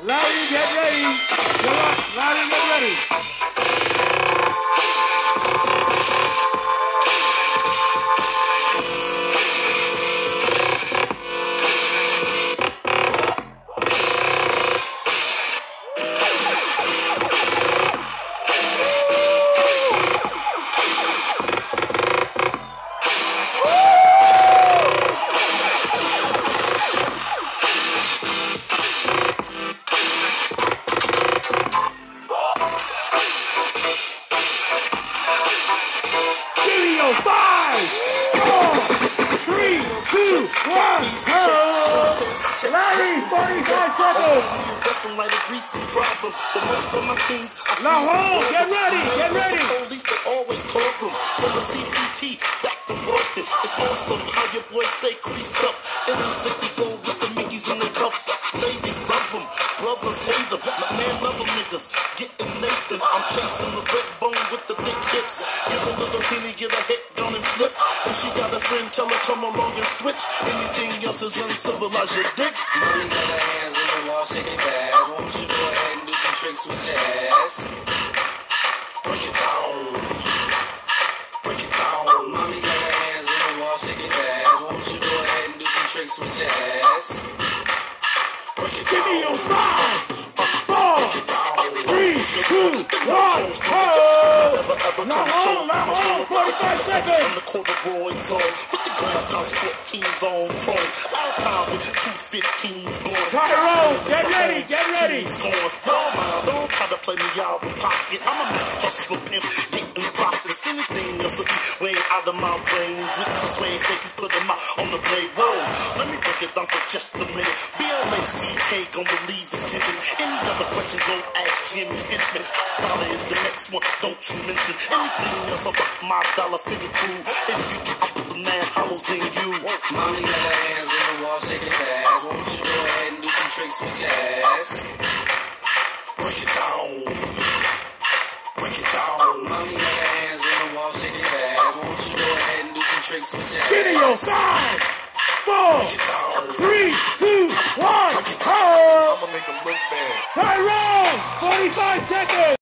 Larry, get ready. Larry, get ready. Like a greasy problem. For most of my teams, I Now hold, the get ready, The get ready. The police, they always call them. From the CPT back to Boston. It's awesome how your boys stay creased up. Every 64 with the Mickeys in the cup. Ladies love them, brothers hate them. My man love them niggas. Getting Nathan, I'm chasing the red bone with the thick hips. Get a hit down and flip. If she got a friend, tell her come along and switch. Anything else is uncivilized, your dick. Mommy got her hands on the wall, shaking fast. Won't you go ahead and do some tricks with your ass? Break it down. Break it down. Mommy got her hands on the wall, shaking fast. Won't you go ahead and do some tricks with your ass? Break it Video down. five, four, three, two, one, go! Now hold, now hold, 45 seconds. On the corduroy zone with the glass house 14 zones chrome. With two 15s blowing. Tyrone, get ready, get ready. Going, don't try to play me out of pocket. I'm a hustler pimp, profits. Anything else will be way out of my range. With the sway stakes, put them out on the blade. Whoa, let me break it down for just a minute. B-L-A-C-K gon' believe his tension. Any other question, go ask Jimmy Hinchman. Dollar is the next one, don't you mention anything else about my dollar figure crew. If you do, I put the man hollows in you. Mommy got her hands in the wall, shaking fast. Won't you go ahead and do some tricks with your ass? Break it down. Video five, four, Break it down. three, two, one, go! I'ma make him look bad. Tyrone, 45 seconds.